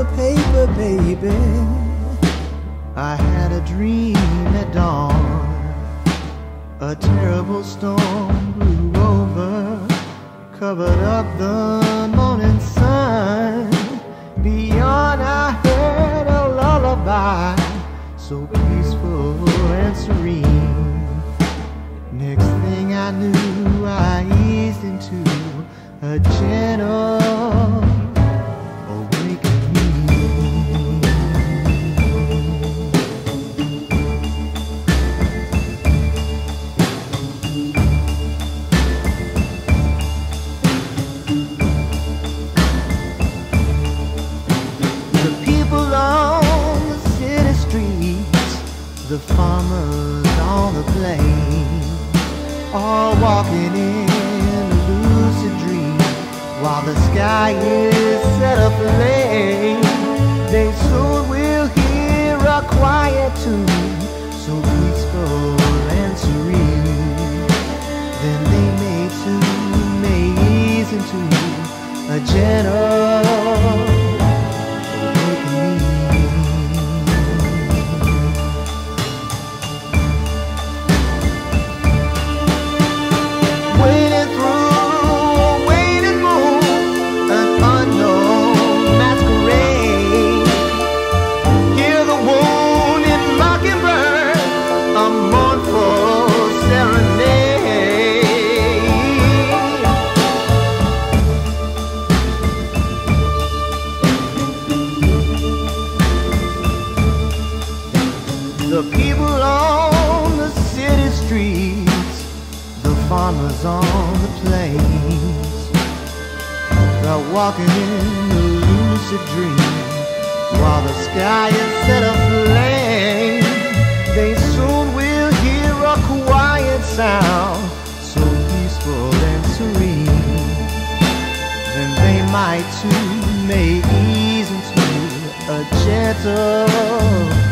the paper, baby. I had a dream at dawn. A terrible storm blew over, covered up the morning sun. Beyond, I heard a lullaby, so peaceful and serene. Next thing I knew, I eased into a gentle the farmers on the plain, all walking in a lucid dream while the sky is set aflame. They soon will hear a quiet tune, so peaceful and serene. Then they may too may ease into a gentle The people on the city streets, the farmers on the plains, are walking in a lucid dream while the sky is set aflame. They soon will hear a quiet sound, so peaceful and serene. Then they might too may ease into a gentle